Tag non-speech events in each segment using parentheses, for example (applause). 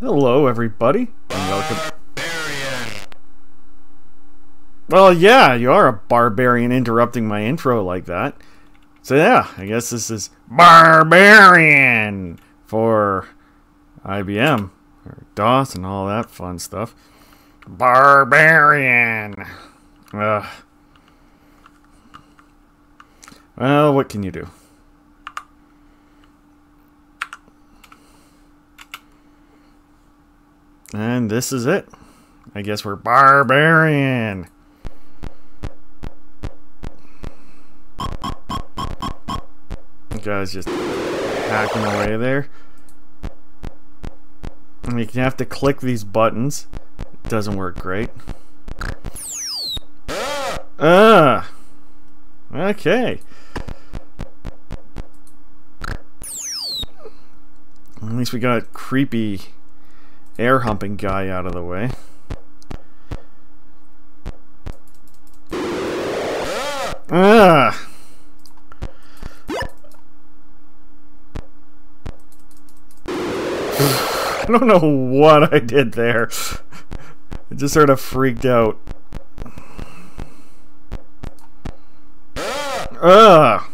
Hello, everybody. And welcome. Well, yeah, you are a barbarian interrupting my intro like that. So yeah, I guess this is Barbarian for IBM or DOS and all that fun stuff. Barbarian. Ugh. Well, what can you do? And this is it. I guess we're barbarian. Guys just hacking away there. And you have to click these buttons. It doesn't work great. Ah! Okay. At least we got creepy air humping guy out of the way. (sighs) I don't know what I did there. I just sort of freaked out. Ugh!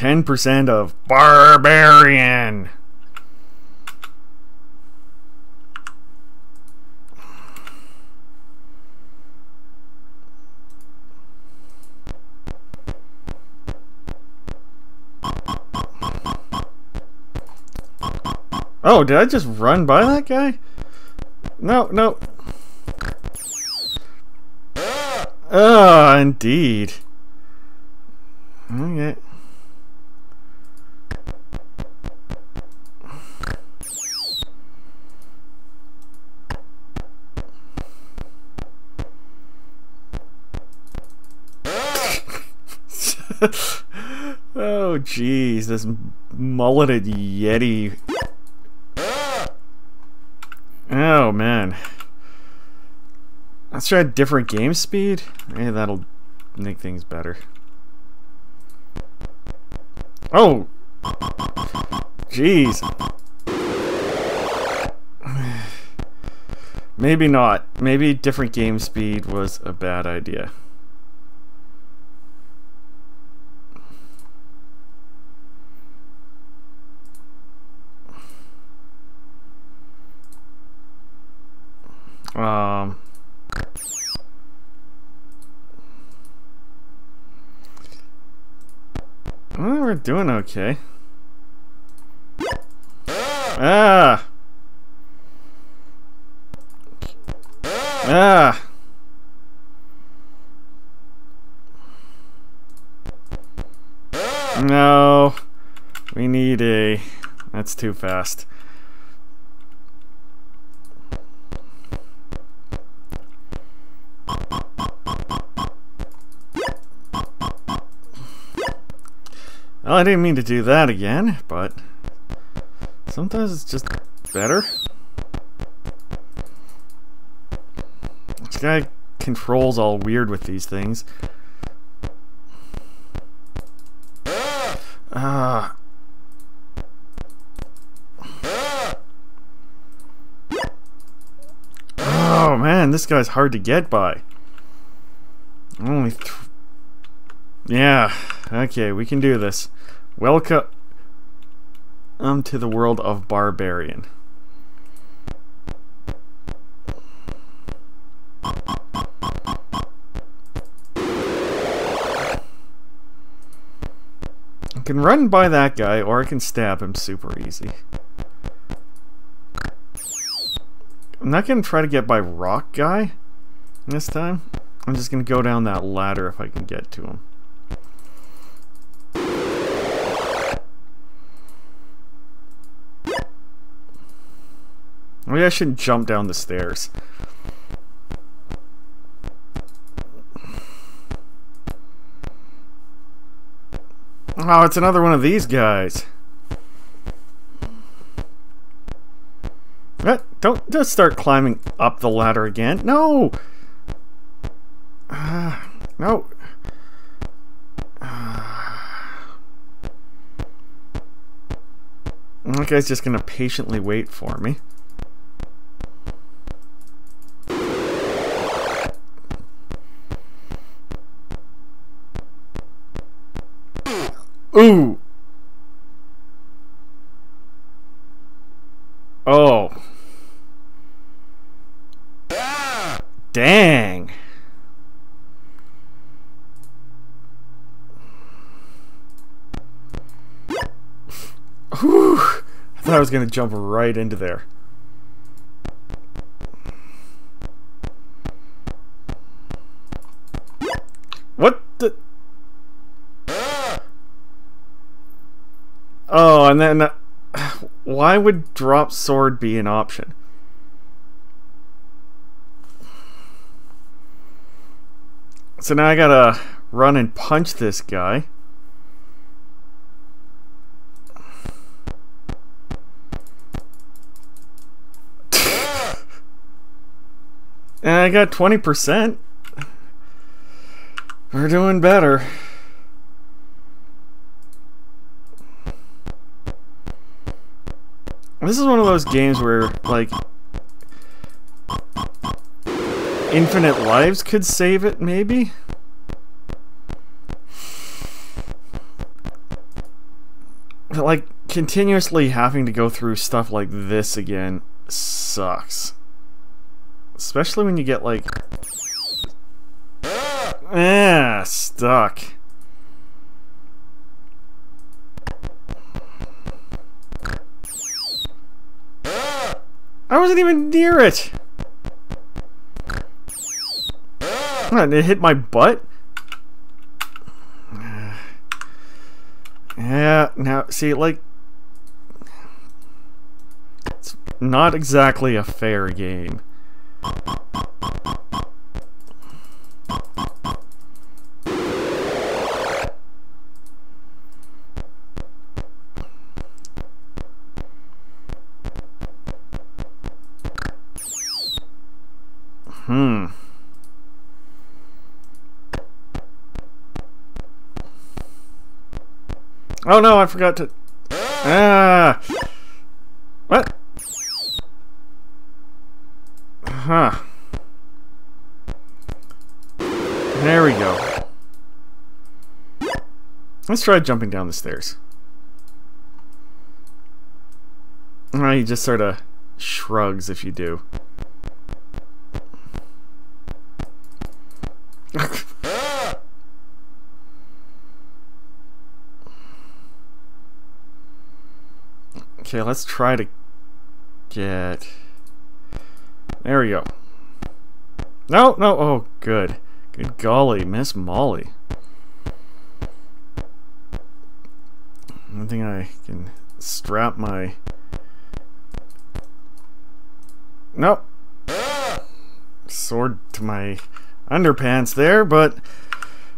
Ten percent of barbarian. Oh, did I just run by that guy? No, no. Ah, indeed. Okay. (laughs) oh, jeez, this mulleted yeti. Oh, man. Let's try a different game speed. Maybe that'll make things better. Oh! Jeez. (sighs) Maybe not. Maybe different game speed was a bad idea. Um, well, we're doing okay. Ah! Ah! No. We need a... That's too fast. Well, I didn't mean to do that again, but sometimes it's just better. This guy controls all weird with these things. Ah. Oh man, this guy's hard to get by. Only yeah, okay, we can do this. Welcome um, to the world of Barbarian. I can run by that guy, or I can stab him super easy. I'm not gonna try to get by Rock Guy this time. I'm just gonna go down that ladder if I can get to him. Maybe I shouldn't jump down the stairs. Oh, it's another one of these guys. What? Don't just start climbing up the ladder again. No! Uh, no. Uh, that guy's just gonna patiently wait for me. Ooh! Oh. Dang. Whew. I thought I was going to jump right into there. Oh, and then... (sighs) Why would drop sword be an option? So now I gotta run and punch this guy. (laughs) and I got 20%. We're doing better. This is one of those games where, like, infinite lives could save it, maybe? But, like, continuously having to go through stuff like this again sucks. Especially when you get, like... Ah, stuck. I wasn't even near it. What, it hit my butt? (sighs) Yeah, now, see, like... It's not exactly a fair game. Hmm. Oh no, I forgot to... Ah! What? Huh. There we go. Let's try jumping down the stairs. Well, he just sort of shrugs if you do. Okay, let's try to get... There we go. No, no, oh, good. Good golly, Miss Molly. I think I can strap my... Nope. Sword to my underpants there, but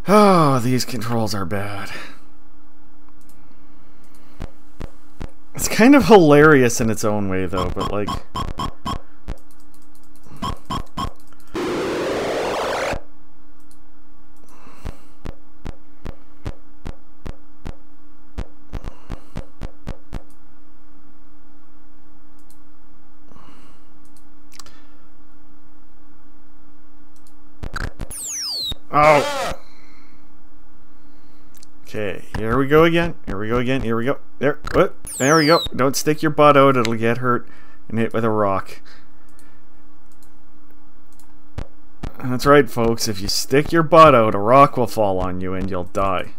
oh, these controls are bad. Kind of hilarious in its own way, though, but like. Oh. Okay, here we go again. Here we go again. Here we go. There. There we go. Don't stick your butt out. It'll get hurt and hit with a rock. That's right, folks. If you stick your butt out, a rock will fall on you and you'll die.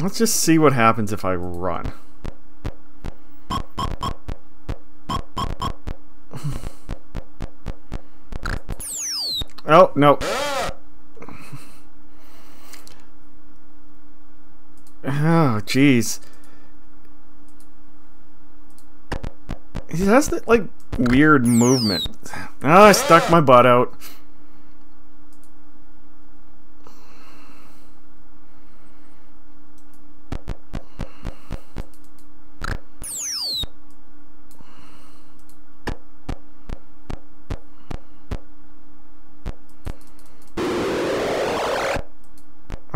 Let's just see what happens if I run. Oh, no. Oh, jeez. He has that, like, weird movement. Oh, I stuck my butt out.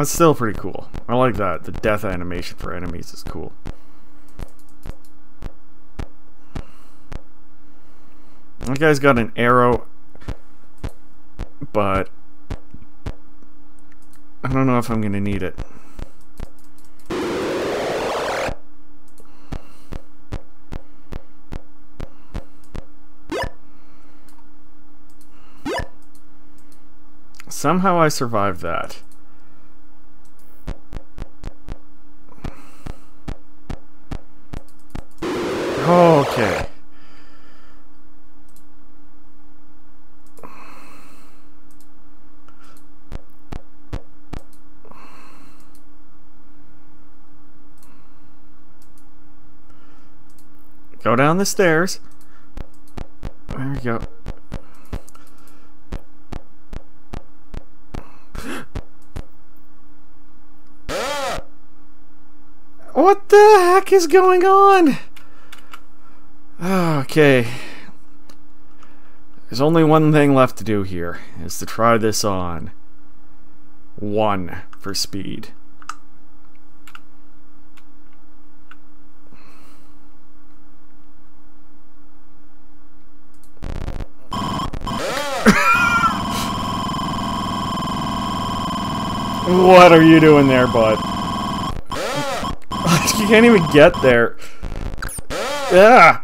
That's still pretty cool. I like that. The death animation for enemies is cool. That guy's got an arrow, but I don't know if I'm going to need it. Somehow I survived that. Okay. Go down the stairs. There we go. (gasps) What the heck is going on? Okay. There's only one thing left to do here, is to try this on. One for speed. (laughs) what are you doing there, bud? (laughs) you can't even get there. Yeah.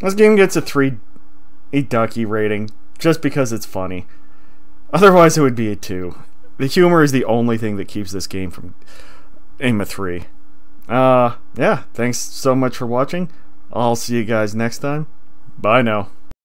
This game gets a 3 a ducky rating just because it's funny. Otherwise it would be a 2. The humor is the only thing that keeps this game from aim a 3. Uh yeah, thanks so much for watching. I'll see you guys next time. Bye now.